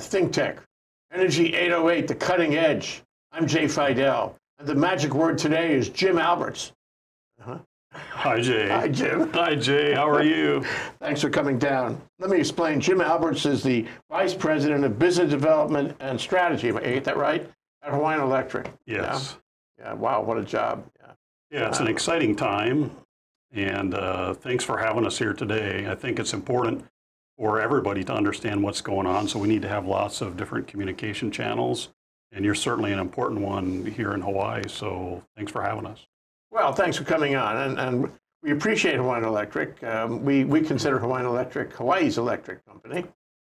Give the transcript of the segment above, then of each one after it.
Think Tech. Energy 808, the cutting edge. I'm Jay Fidell. And the magic word today is Jim Alberts. Uh-huh. Hi, Jay. Hi, Jim. Hi, Jay. How are you? Thanks for coming down. Let me explain. Jim Alberts is the Vice President of Business Development and Strategy. Am I that right? At Hawaiian Electric. Yes. Yeah. yeah. Wow, what a job. Yeah, yeah it's an exciting time. And uh, thanks for having us here today. I think it's important for everybody to understand what's going on. So we need to have lots of different communication channels. And you're certainly an important one here in Hawaii. So thanks for having us. Well, thanks for coming on. And, and we appreciate Hawaiian Electric. Um, we, we consider Hawaiian Electric Hawaii's electric company.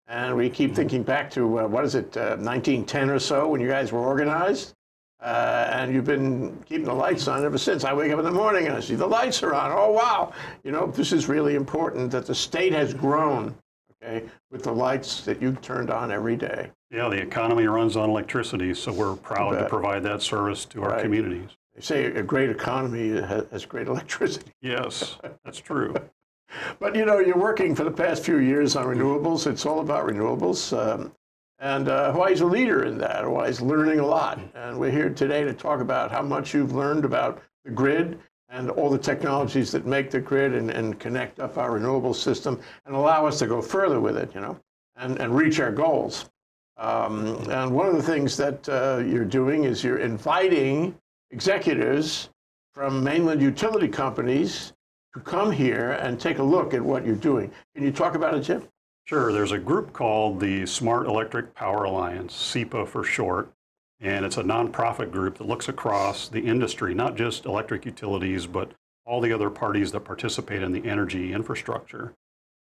And we keep mm-hmm. thinking back to, uh, what is it, uh, 1910 or so when you guys were organized. Uh, and you've been keeping the lights on ever since. I wake up in the morning and I see the lights are on. Oh, wow. You know, this is really important that the state has grown, okay, with the lights that you turned on every day. Yeah, the economy runs on electricity, so we're proud to provide that service to our right. communities. They say a great economy has great electricity. Yes, that's true. but you know, you're working for the past few years on renewables. It's all about renewables. Um, and uh, Hawaii's a leader in that. Hawaii's learning a lot. And we're here today to talk about how much you've learned about the grid and all the technologies that make the grid and, and connect up our renewable system and allow us to go further with it, you know, and, and reach our goals. Um, and one of the things that uh, you're doing is you're inviting executives from mainland utility companies to come here and take a look at what you're doing. Can you talk about it, Jim? Sure. There's a group called the Smart Electric Power Alliance, SEPA for short, and it's a nonprofit group that looks across the industry, not just electric utilities, but all the other parties that participate in the energy infrastructure.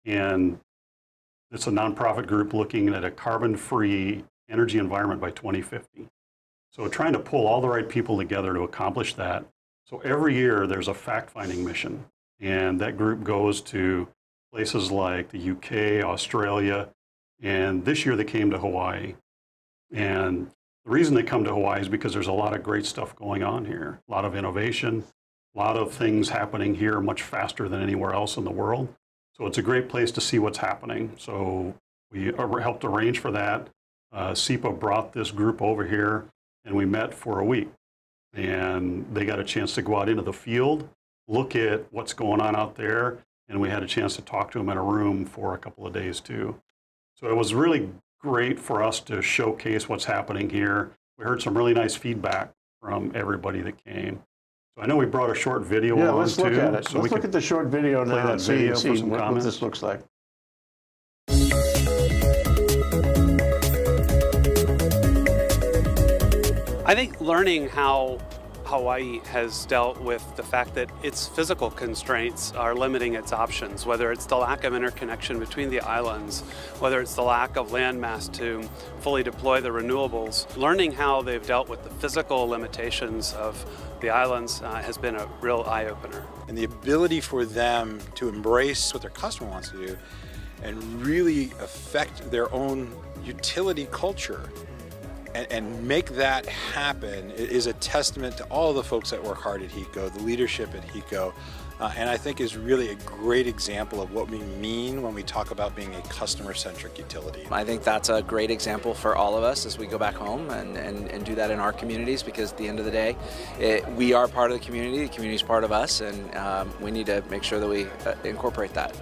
And it's a nonprofit group looking at a carbon-free energy environment by 2050. So trying to pull all the right people together to accomplish that. So every year there's a fact-finding mission, and that group goes to places like the UK, Australia, and this year they came to Hawaii. And the reason they come to Hawaii is because there's a lot of great stuff going on here, a lot of innovation, a lot of things happening here much faster than anywhere else in the world. So it's a great place to see what's happening. So we helped arrange for that. Uh, brought this group over here and we met for a week. And they got a chance to go out into the field, look at what's going on out there, and we had a chance to talk to them in a room for a couple of days too. So it was really great for us to showcase what's happening here. We heard some really nice feedback from everybody that came. So I know we brought a short video yeah, on let's look at it. So let's look at the short video now and see, see what, what this looks like. I think learning how Hawaii has dealt with the fact that its physical constraints are limiting its options, whether it's the lack of interconnection between the islands, whether it's the lack of landmass to fully deploy the renewables. Learning how they've dealt with the physical limitations of the islands uh, has been a real eye opener. And the ability for them to embrace what their customer wants to do and really affect their own utility culture and, and, make that happen is a testament to all the folks that work hard at HECO, the leadership at HECO, uh, and I think is really a great example of what we mean when we talk about being a customer-centric utility. I think that's a great example for all of us as we go back home and, and, and do that in our communities because at the end of the day, it, we are part of the community, the community is part of us, and um, we need to make sure that we uh, incorporate that.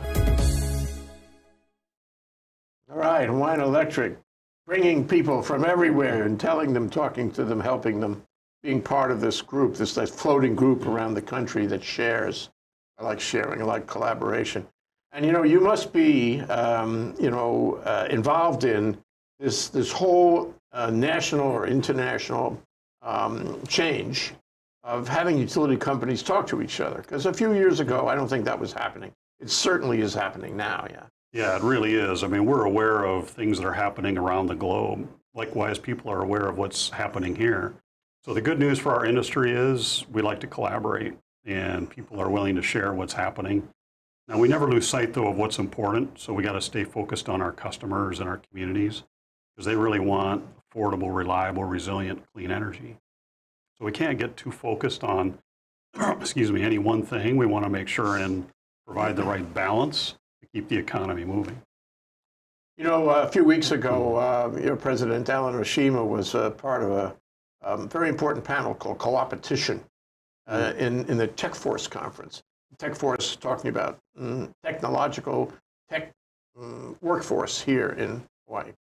All right, Hawaiian Electric bringing people from everywhere and telling them, talking to them, helping them, being part of this group, this, this floating group around the country that shares. I like sharing, I like collaboration. And you know, you must be, um, you know, uh, involved in this this whole uh, national or international um, change of having utility companies talk to each other. Because a few years ago, I don't think that was happening. It certainly is happening now. Yeah. Yeah, it really is. I mean, we're aware of things that are happening around the globe. Likewise, people are aware of what's happening here. So the good news for our industry is we like to collaborate and people are willing to share what's happening. Now, we never lose sight, though, of what's important. So we got to stay focused on our customers and our communities because they really want affordable, reliable, resilient, clean energy. So we can't get too focused on, excuse me, any one thing. We want to make sure and provide the right balance keep the economy moving. You know, a few weeks ago, uh, your President Alan Oshima was uh, part of a um, very important panel called Co-opetition uh, in, in the Tech Force conference. Tech Force talking about mm, technological tech mm, workforce here in Hawaii.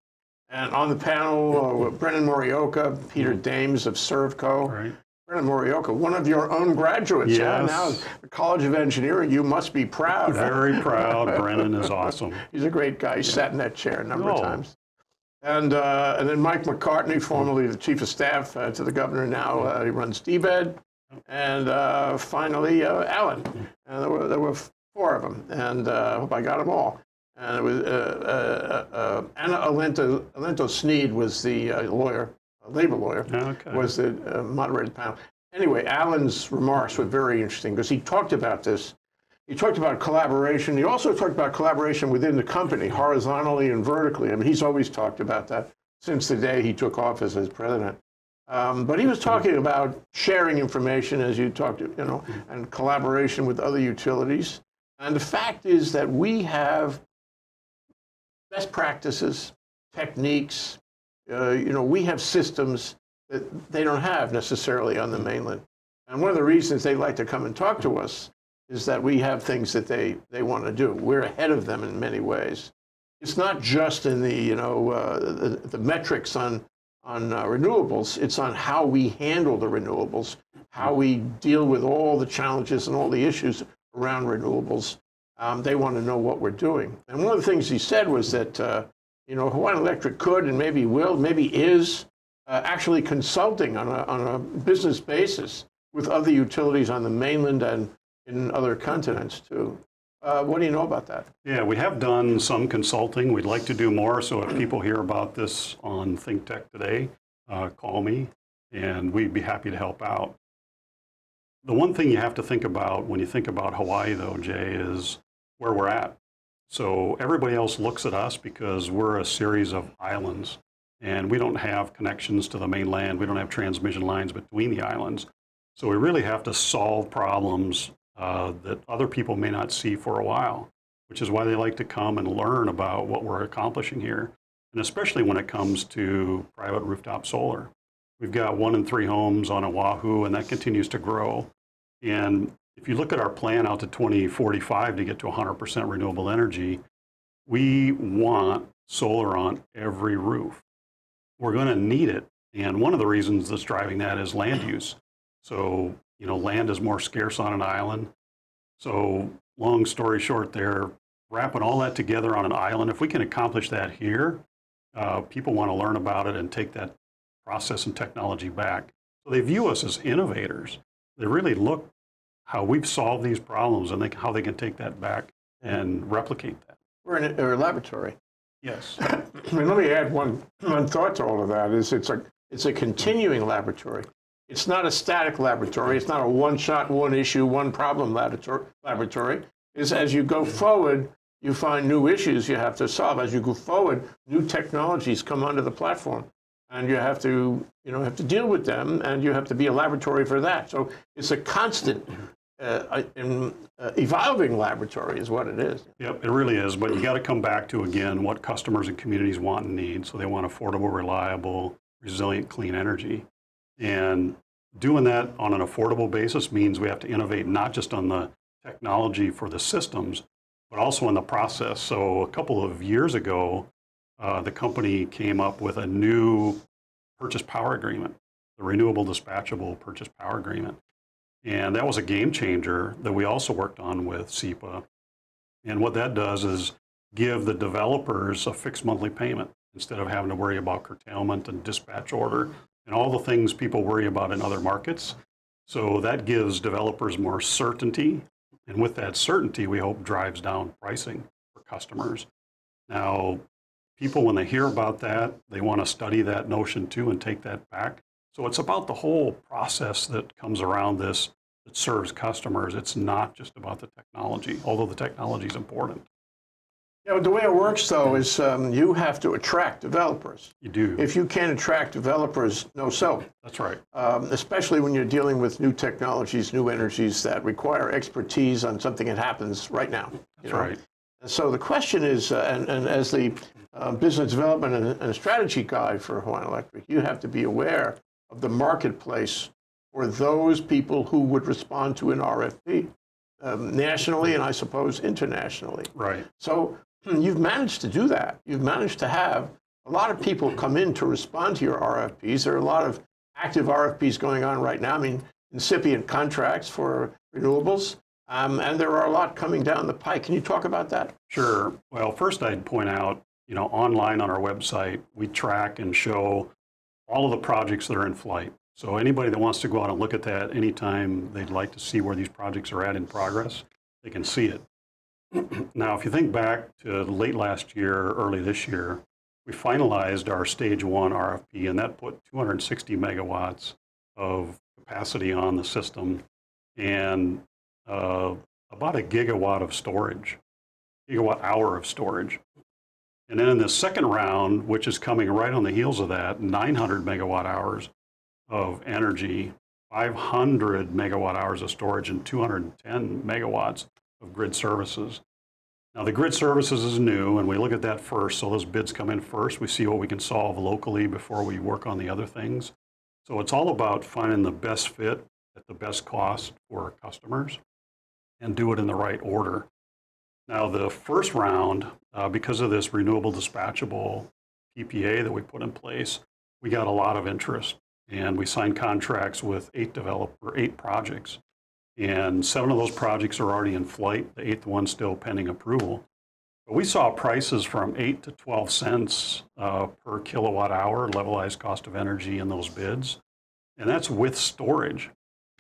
And on the panel, uh, Brennan Morioka, Peter Dames of Servco, Right. Brennan Morioka, one of your own graduates. Yes. Now, the College of Engineering, you must be proud. huh? Very proud. Brennan is awesome. He's a great guy. He sat in that chair a number of Oh. times. And, uh, and then Mike McCartney, formerly the chief of staff uh, to the governor, now uh, he runs DBED. And uh, finally, uh, Alan. And there were, there were four of them, and uh, I hope I got them all. And it was uh, uh, uh, Anna Elento, Elento Sneed was the uh, lawyer, a labor lawyer Okay. was the uh, moderated panel. Anyway, Alan's remarks were very interesting because he talked about this. He talked about collaboration. He also talked about collaboration within the company, horizontally and vertically. I mean, he's always talked about that since the day he took office as president. Um, but he was talking about sharing information, as you talked, you know, and collaboration with other utilities. And the fact is that we have best practices, techniques, uh, you know, we have systems that they don't have necessarily on the mainland. And one of the reasons they like to come and talk to us is that we have things that they, they want to do. We're ahead of them in many ways. It's not just in the, you know, uh, the, the metrics on, on uh, renewables. It's on how we handle the renewables, how we deal with all the challenges and all the issues around renewables. Um, they want to know what we're doing. And one of the things he said was that, uh, you know, Hawaiian Electric could and maybe will, maybe is uh, actually consulting on a, on a business basis with other utilities on the mainland and in other continents too. Uh, what do you know about that? Yeah, we have done some consulting. We'd like to do more. So if people hear about this on Think Tech today, uh, call me and we'd be happy to help out. The one thing you have to think about when you think about Hawaii, though, Jay, is where we're at. So everybody else looks at us because we're a series of islands and we don't have connections to the mainland. We don't have transmission lines between the islands. So we really have to solve problems uh, that other people may not see for a while, which is why they like to come and learn about what we're accomplishing here, and especially when it comes to private rooftop solar. We've got one in three homes on Oahu, and that continues to grow. And if you look at our plan out to 2045 to get to 100% renewable energy, we want solar on every roof. We're going to need it. And one of the reasons that's driving that is land use. So, you know, land is more scarce on an island. So, long story short, there, wrapping all that together on an island, if we can accomplish that here, uh, people want to learn about it and take that process and technology back. So, they view us as innovators. They really look how we've solved these problems and they, how they can take that back and replicate that. We're in a, a laboratory. Yes. I mean, let me add one, one thought to all of that is it's a, it's a continuing laboratory. It's not a static laboratory. It's not a one-shot, one issue, one problem laboratory. laboratory. It's as you go forward, you find new issues you have to solve. As you go forward, new technologies come onto the platform, and you have to, you know, have to deal with them, and you have to be a laboratory for that. So it's a constant, uh, in, uh, evolving laboratory, is what it is. Yep, it really is. But you got to come back to again what customers and communities want and need. So they want affordable, reliable, resilient, clean energy. And doing that on an affordable basis means we have to innovate not just on the technology for the systems, but also in the process. So a couple of years ago, uh, the company came up with a new purchase power agreement, the renewable dispatchable purchase power agreement. And that was a game changer that we also worked on with SEPA. And what that does is give the developers a fixed monthly payment instead of having to worry about curtailment and dispatch order and all the things people worry about in other markets. So that gives developers more certainty. And with that certainty, we hope drives down pricing for customers. Now, people, when they hear about that, they want to study that notion too and take that back. So it's about the whole process that comes around this that serves customers. It's not just about the technology, although the technology is important. You know, the way it works, though, is um, you have to attract developers. You do. If you can't attract developers, no so. That's right. Um, especially when you're dealing with new technologies, new energies that require expertise on something that happens right now. you That's know. right. And so the question is, uh, and, and as the uh, business development and, and strategy guy for Hawaiian Electric, you have to be aware of the marketplace for those people who would respond to an RFP um, nationally and I suppose internationally. Right. So you've managed to do that. You've managed to have a lot of people come in to respond to your RFPs. There are a lot of active RFPs going on right now. I mean, incipient contracts for renewables. Um, and there are a lot coming down the pike. Can you talk about that? Sure. Well, first I'd point out, you know, online on our website, we track and show all of the projects that are in flight. So anybody that wants to go out and look at that anytime they'd like to see where these projects are at in progress, they can see it. now, if you think back to late last year, early this year, we finalized our stage one RFP, and that put 260 megawatts of capacity on the system and uh, about a gigawatt of storage, gigawatt hour of storage. And then in the second round, which is coming right on the heels of that, 900 megawatt hours of energy, 500 megawatt hours of storage, and 210 megawatts of grid services. Now, the grid services is new, and we look at that first. So those bids come in first. We see what we can solve locally before we work on the other things. So it's all about finding the best fit at the best cost for our customers and do it in the right order. Now, the first round, uh, because of this renewable dispatchable PPA that we put in place, we got a lot of interest, and we signed contracts with eight developer, eight projects, and seven of those projects are already in flight. The eighth one still pending approval. But we saw prices from eight to twelve cents uh, per kilowatt hour levelized cost of energy in those bids, and that's with storage.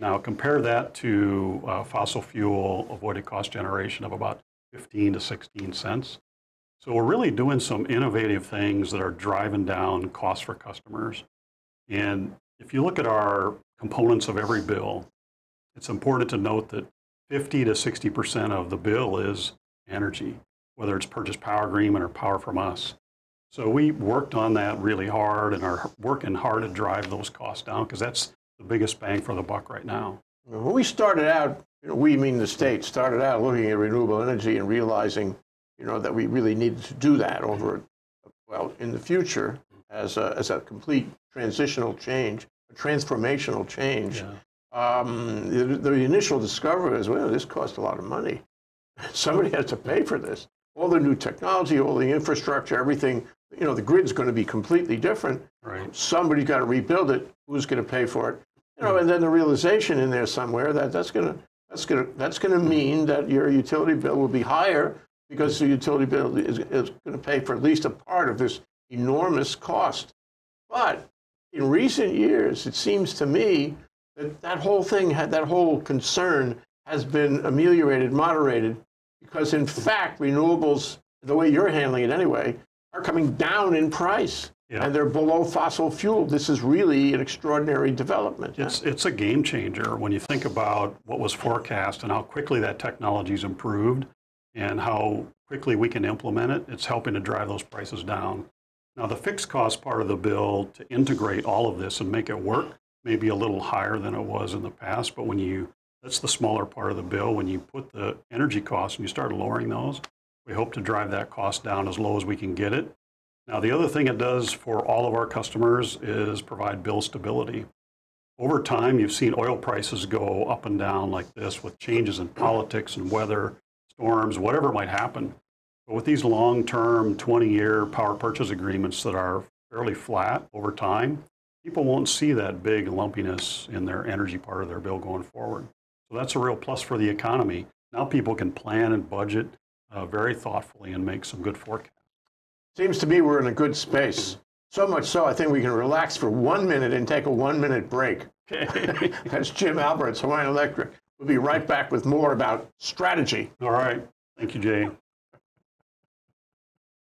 Now compare that to uh, fossil fuel avoided cost generation of about 15 to 16 cents. So we're really doing some innovative things that are driving down costs for customers. And if you look at our components of every bill, it's important to note that 50 to 60% of the bill is energy, whether it's purchase power agreement or power from us. So we worked on that really hard and are working hard to drive those costs down because that's the biggest bang for the buck right now. When we started out you know, we mean the state started out looking at renewable energy and realizing, you know, that we really needed to do that over, well, in the future as a, as a complete transitional change, a transformational change. Yeah. Um, the, the, initial discovery is, well, this costs a lot of money. Somebody has to pay for this. All the new technology, all the infrastructure, everything, you know, the grid's going to be completely different. Right. Somebody's got to rebuild it. Who's going to pay for it? You know, and then the realization in there somewhere that that's going to that's going to that's going to mean that your utility bill will be higher because the utility bill is, is going to pay for at least a part of this enormous cost. But in recent years, it seems to me that that whole thing had that whole concern has been ameliorated, moderated, because in fact, renewables, the way you're handling it anyway, are coming down in price. Yeah. And they're below fossil fuel. This is really an extraordinary development. It's, it's a game changer when you think about what was forecast and how quickly that technology's improved and how quickly we can implement it. It's helping to drive those prices down. Now, the fixed cost part of the bill to integrate all of this and make it work may be a little higher than it was in the past, but when you that's the smaller part of the bill. When you put the energy costs and you start lowering those, we hope to drive that cost down as low as we can get it now, the other thing it does for all of our customers is provide bill stability. Over time, you've seen oil prices go up and down like this with changes in politics and weather, storms, whatever might happen. But with these long-term 20-year power purchase agreements that are fairly flat over time, people won't see that big lumpiness in their energy part of their bill going forward. So that's a real plus for the economy. Now people can plan and budget uh, very thoughtfully and make some good forecasts. Seems to me we're in a good space. So much so, I think we can relax for one minute and take a one minute break. That's Jim Alberts, Hawaiian Electric. We'll be right back with more about strategy. All right. Thank you, Jay.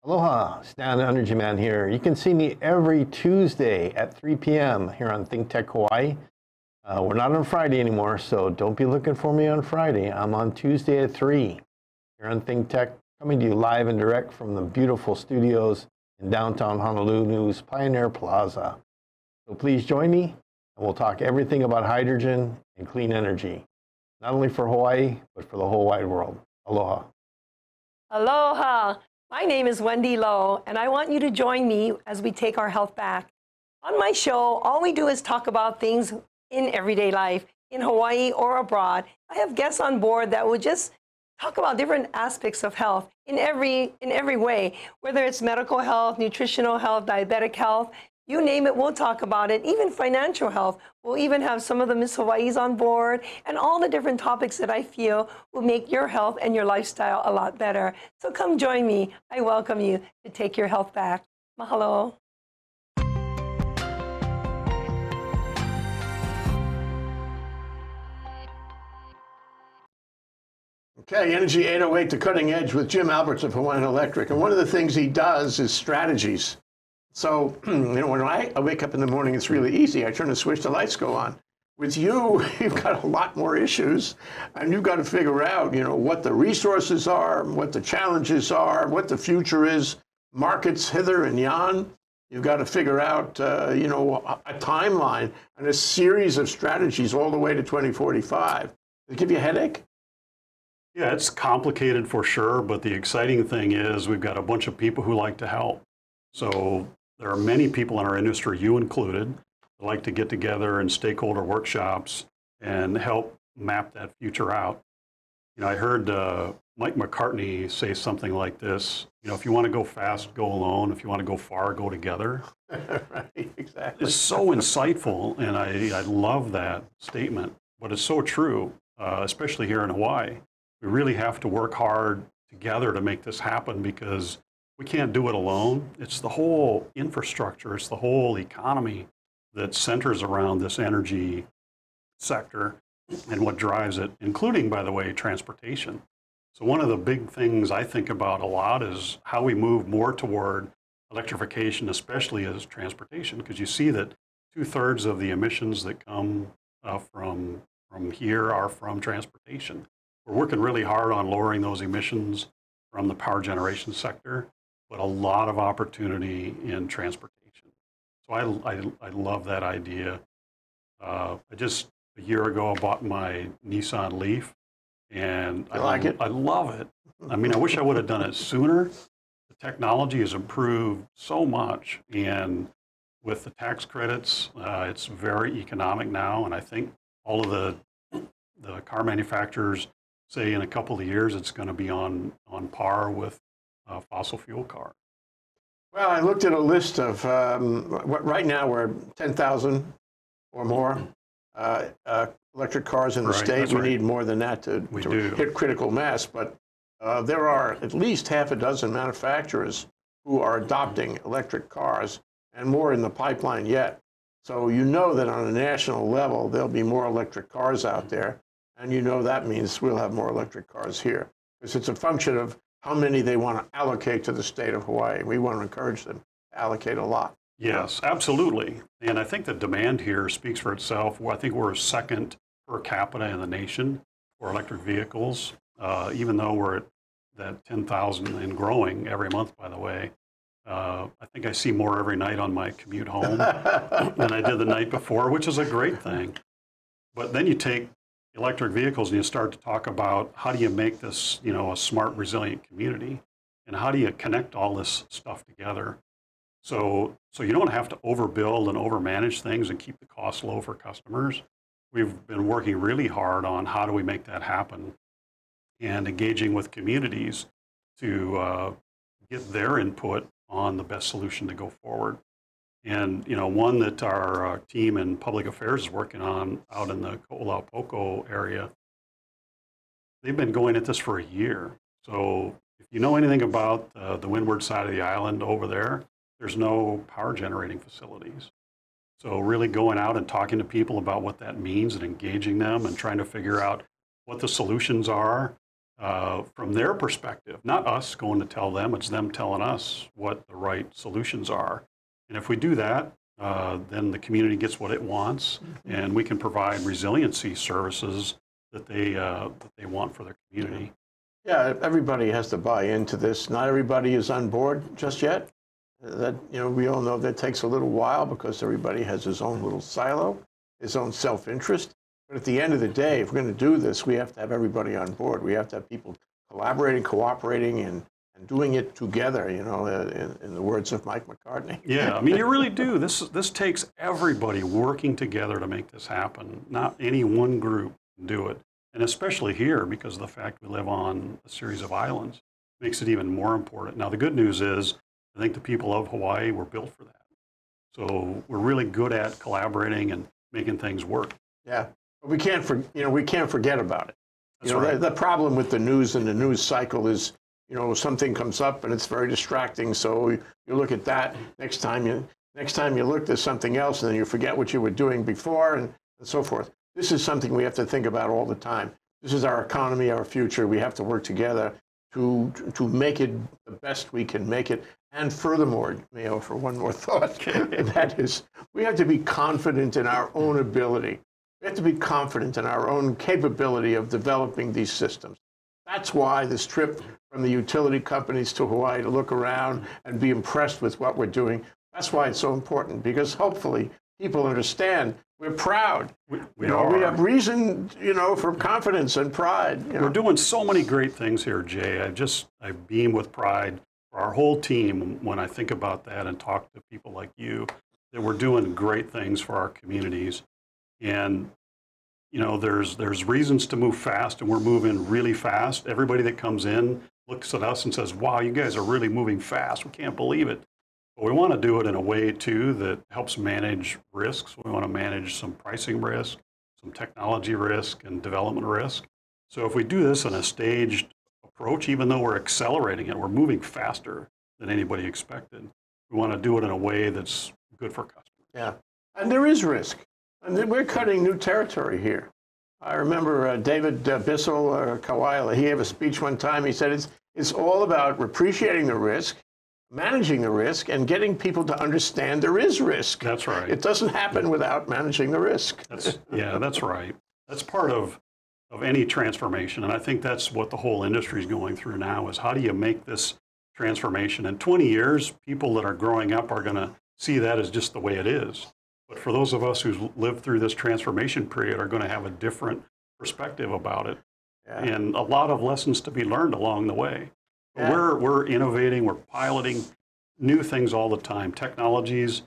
Aloha, Stan Energy Man here. You can see me every Tuesday at 3 p.m. here on Think Tech Hawaii. Uh, we're not on Friday anymore, so don't be looking for me on Friday. I'm on Tuesday at 3 here on Think Tech coming to you live and direct from the beautiful studios in downtown Honolulu's Pioneer Plaza. So please join me and we'll talk everything about hydrogen and clean energy, not only for Hawaii, but for the whole wide world. Aloha. Aloha. My name is Wendy Lowe, and I want you to join me as we take our health back. On my show, all we do is talk about things in everyday life, in Hawaii or abroad. I have guests on board that will just talk about different aspects of health in every in every way, whether it's medical health, nutritional health, diabetic health, you name it, we'll talk about it. Even financial health. We'll even have some of the Miss Hawaii's on board and all the different topics that I feel will make your health and your lifestyle a lot better. So come join me. I welcome you to take your health back. Mahalo. Okay, Energy 808, the cutting edge with Jim Alberts of Hawaiian Electric. And one of the things he does is strategies. So, you know, when I, wake up in the morning, it's really easy. I turn the switch, the lights go on. With you, you've got a lot more issues, and you've got to figure out, you know, what the resources are, what the challenges are, what the future is, markets hither and yon. You've got to figure out, uh, you know, a, a timeline and a series of strategies all the way to 2045. Does it give you a headache? Yeah, it's complicated for sure, but the exciting thing is we've got a bunch of people who like to help. So there are many people in our industry, you included, that like to get together in stakeholder workshops and help map that future out. You know, I heard uh, Mike McCartney say something like this. You know, if you want to go fast, go alone. If you want to go far, go together. right, exactly. It's so insightful, and I, I love that statement. But it's so true, uh, especially here in Hawaii. We really have to work hard together to make this happen because we can't do it alone. It's the whole infrastructure, it's the whole economy that centers around this energy sector and what drives it, including, by the way, transportation. So, one of the big things I think about a lot is how we move more toward electrification, especially as transportation, because you see that two thirds of the emissions that come uh, from, from here are from transportation. We're working really hard on lowering those emissions from the power generation sector but a lot of opportunity in transportation. So I, I, I love that idea. Uh, I just a year ago I bought my Nissan Leaf, and I like it. I love it. I mean, I wish I would have done it sooner. The technology has improved so much, and with the tax credits, uh, it's very economic now. And I think all of the the car manufacturers say in a couple of years it's going to be on on par with uh, fossil fuel car. Well, I looked at a list of, um, right now we're 10,000 or more uh, uh, electric cars in the Right, state. We right. need more than that to, to hit critical mass, but uh, there are at least half a dozen manufacturers who are adopting electric cars and more in the pipeline yet. So you know that on a national level, there'll be more electric cars out there, and you know that means we'll have more electric cars here. Because it's a function of how many they want to allocate to the state of Hawaii. We want to encourage them to allocate a lot. Yes, absolutely. And I think the demand here speaks for itself. I think we're second per capita in the nation for electric vehicles, uh, even though we're at that 10,000 and growing every month, by the way. Uh, I think I see more every night on my commute home than I did the night before, which is a great thing. But then you take electric vehicles and you start to talk about how do you make this, you know, a smart, resilient community, and how do you connect all this stuff together. So, so you don't have to overbuild and overmanage things and keep the costs low for customers. We've been working really hard on how do we make that happen, and engaging with communities to uh, get their input on the best solution to go forward. And you know, one that our uh, team in public affairs is working on out in the Ko'olaupoko area. They've been going at this for a year. So if you know anything about uh, the windward side of the island over there, there's no power generating facilities. So really going out and talking to people about what that means and engaging them and trying to figure out what the solutions are uh, from their perspective, not us going to tell them, it's them telling us what the right solutions are. And if we do that, uh, then the community gets what it wants, and we can provide resiliency services that they uh, that they want for their community. Yeah, everybody has to buy into this. Not everybody is on board just yet. That you know, we all know that takes a little while because everybody has his own little silo, his own self-interest. But at the end of the day, if we're going to do this, we have to have everybody on board. We have to have people collaborating, cooperating, and, and doing it together, you know, uh, in, in the words of Mike McCartney. Yeah, I mean, you really do. This this takes everybody working together to make this happen. Not any one group can do it, and especially here because of the fact we live on a series of islands makes it even more important. Now, the good news is, I think the people of Hawaii were built for that. So we're really good at collaborating and making things work. Yeah, but we can't, for, you know, we can't forget about it. That's you know, right. the, the problem with the news and the news cycle is, you know, something comes up and it's very distracting. So you, look at that next time you next time you look, there's something else, and then you forget what you were doing before, and, and so forth. This is something we have to think about all the time. This is our economy, our future. We have to work together to to make it the best we can make it. And furthermore, may I offer one more thought, and that is we have to be confident in our own ability. We have to be confident in our own capability of developing these systems. That's why this trip from the utility companies to Hawaii to look around and be impressed with what we're doing, that's why it's so important because hopefully people understand we're proud. We, we You know, we have reason, you know, for confidence and pride. You. We're doing so many great things here, Jay. I just I beam with pride for our whole team when I think about that and talk to people like you that we're doing great things for our communities. And you know, there's there's reasons to move fast, and we're moving really fast. Everybody that comes in looks at us and says, "Wow, you guys are really moving fast. We can't believe it." But we want to do it in a way too that helps manage risks. We want to manage some pricing risk, some technology risk, and development risk. So if we do this in a staged approach, even though we're accelerating it, we're moving faster than anybody expected. We want to do it in a way that's good for customers. Yeah, and there is risk. And we're cutting new territory here. I remember uh, David uh, Bissell, uh, Kawaila, he gave a speech one time. He said it's, it's all about appreciating the risk, managing the risk, and getting people to understand there is risk. That's right. It doesn't happen without managing the risk. That's yeah, that's right. That's part of of any transformation, and I think that's what the whole industry is going through now. Is how do you make this transformation? In 20 years, people that are growing up are going to see that as just the way it is. But for those of us who've lived through this transformation period, are going to have a different perspective about it, Yeah. and a lot of lessons to be learned along the way. Yeah. We're we're innovating, we're piloting new things all the time, technologies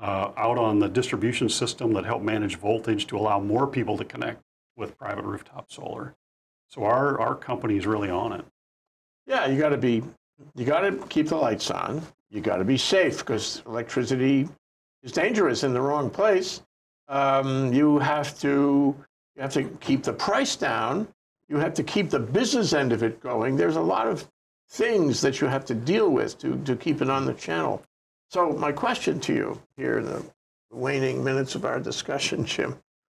uh, out on the distribution system that help manage voltage to allow more people to connect with private rooftop solar. So our, our company is really on it. Yeah, you got to be, you got to keep the lights on. You got to be safe because electricity is dangerous in the wrong place. Um, you have to, you have to keep the price down. You have to keep the business end of it going. There's a lot of things that you have to deal with to, to keep it on the channel. So my question to you here in the waning minutes of our discussion, Jim,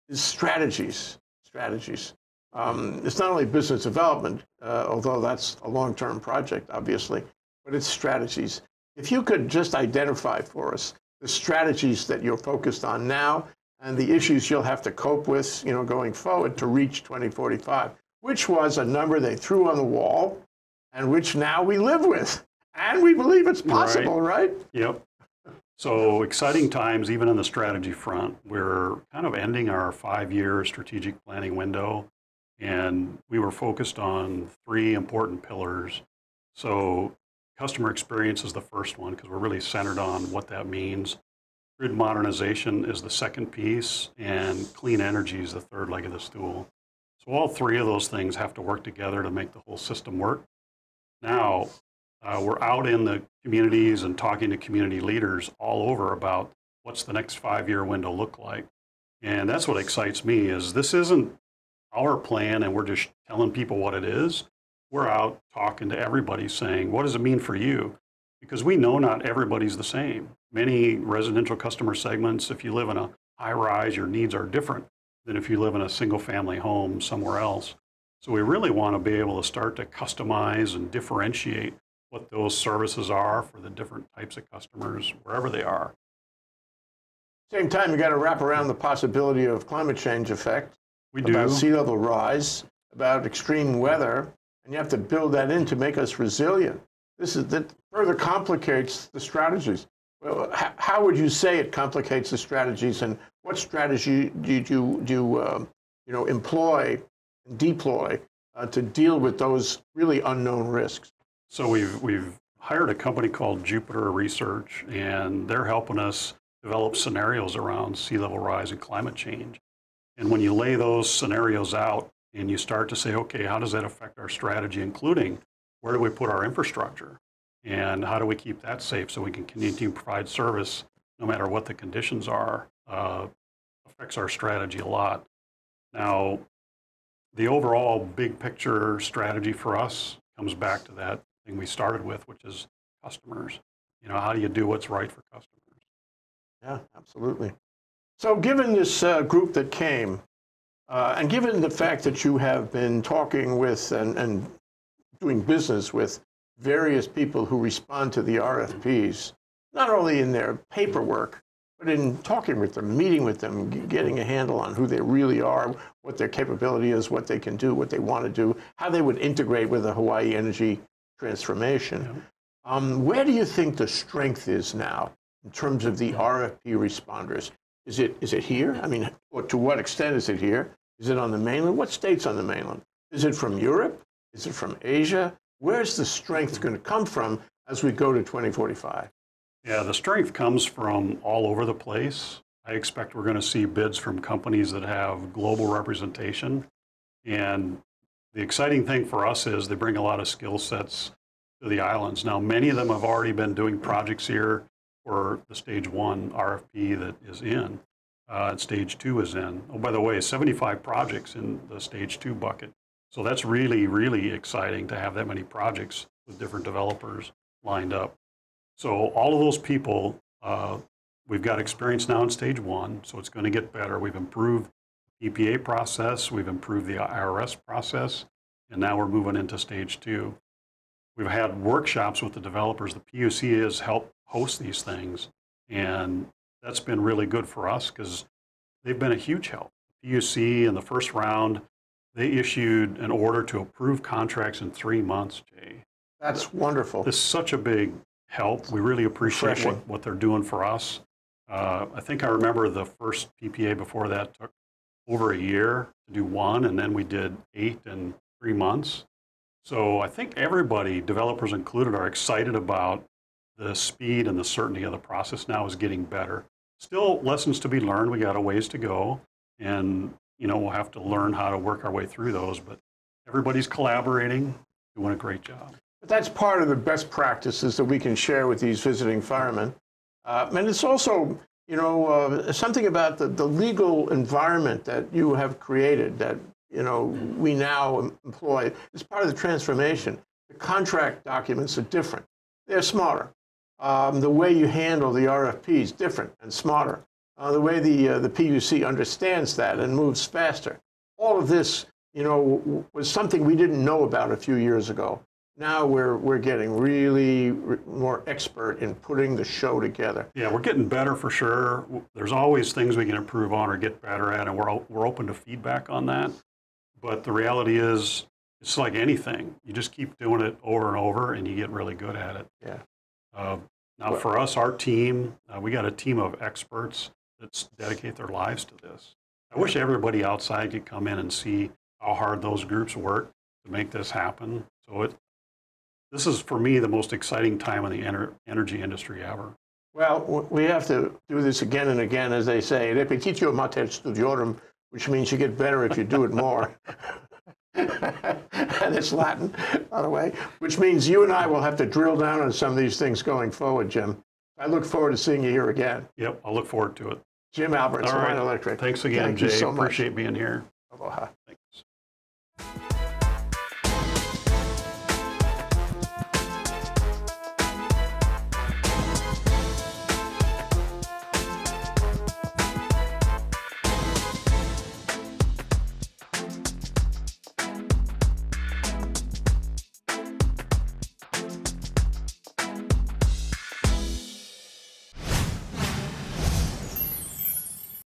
is strategies. Strategies. Um, it's not only business development, uh, although that's a long-term project, obviously, but it's strategies. If you could just identify for us the strategies that you're focused on now and the issues you'll have to cope with, you know, going forward to reach 2045, which was a number they threw on the wall and which now we live with. And we believe it's possible, right? Yep. So exciting times, even on the strategy front. We're kind of ending our five-year strategic planning window, and we were focused on three important pillars. So customer experience is the first one because we're really centered on what that means. Grid modernization is the second piece, and clean energy is the third leg of the stool. So all three of those things have to work together to make the whole system work. Now, uh, we're out in the communities and talking to community leaders all over about what's the next five-year window look like. And that's what excites me is this isn't our plan and we're just telling people what it is. We're out talking to everybody saying, what does it mean for you? Because we know not everybody's the same. Many residential customer segments, if you live in a high rise, your needs are different than if you live in a single family home somewhere else. So we really want to be able to start to customize and differentiate what those services are for the different types of customers, wherever they are. Same time, you got to wrap around the possibility of climate change effect, We do. about sea level rise, about extreme weather, and you have to build that in to make us resilient. This is that further complicates the strategies. Well, how, would you say it complicates the strategies, and what strategy do you do you, um, you know employ and deploy uh, to deal with those really unknown risks? So we've, we've hired a company called Jupiter Research, and they're helping us develop scenarios around sea level rise and climate change. And when you lay those scenarios out and you start to say, okay, how does that affect our strategy, including where do we put our infrastructure? And how do we keep that safe so we can continue to provide service no matter what the conditions are, uh, affects our strategy a lot. Now, the overall big picture strategy for us comes back to that thing we started with, which is customers. You know, how do you do what's right for customers? Yeah, absolutely. So, given this uh, group that came, uh, and given the fact that you have been talking with and, and doing business with various people who respond to the RFPs, not only in their paperwork, but in talking with them, meeting with them, getting a handle on who they really are, what their capability is, what they can do, what they want to do, how they would integrate with the Hawaii energy transformation. Yeah. Um, where do you think the strength is now in terms of the RFP responders? Is it, is it here? I mean, or to what extent is it here? Is it on the mainland? What states on the mainland? Is it from Europe? Is it from Asia? Where's the strength going to come from as we go to 2045? Yeah, the strength comes from all over the place. I expect we're going to see bids from companies that have global representation. And the exciting thing for us is they bring a lot of skill sets to the islands. Now, many of them have already been doing projects here for the stage one RFP that is in. Uh, stage two is in. Oh, by the way, 75 projects in the stage two bucket. So that's really, really exciting to have that many projects with different developers lined up. So all of those people, uh, we've got experience now in stage one, so it's going to get better. We've improved the EPA process, we've improved the IRS process, and now we're moving into stage two. We've had workshops with the developers. The PUC has helped host these things, and that's been really good for us because they've been a huge help. The PUC in the first round, they issued an order to approve contracts in three months, Jay. That's wonderful. This is such a big help. We really appreciate what, what they're doing for us. Uh, I think I remember the first PPA before that took over a year to do one, and then we did eight in three months. So I think everybody, developers included, are excited about the speed and the certainty of the process now is getting better. Still lessons to be learned. We got a ways to go, and you know we'll have to learn how to work our way through those. But everybody's collaborating, doing a great job. But that's part of the best practices that we can share with these visiting firemen. Uh, and it's also, you know, uh, something about the, the legal environment that you have created that, you know, we now employ. It's part of the transformation. The contract documents are different. They're smarter. Um, the way you handle the RFP is different and smarter. Uh, the way the, uh, the PUC understands that and moves faster. All of this, you know, was something we didn't know about a few years ago now we're we're getting really more expert in putting the show together. Yeah, we're getting better for sure. There's always things we can improve on or get better at, and we're we're open to feedback on that. But the reality is, it's like anything. You just keep doing it over and over, and you get really good at it. Yeah. Uh, now, well, for us, our team, uh, we got a team of experts that dedicate their lives to this. I wish everybody outside could come in and see how hard those groups work to make this happen. So it, this is for me the most exciting time in the ener energy industry ever. Well, we have to do this again and again, as they say, repetitio mater studiorum, which means you get better if you do it more. and it's Latin, by the way, which means you and I will have to drill down on some of these things going forward, Jim. I look forward to seeing you here again. Yep, I'll look forward to it. Jim Alberts, All right. Electric. Thanks again, Thank Jay. So Appreciate being here. Aloha.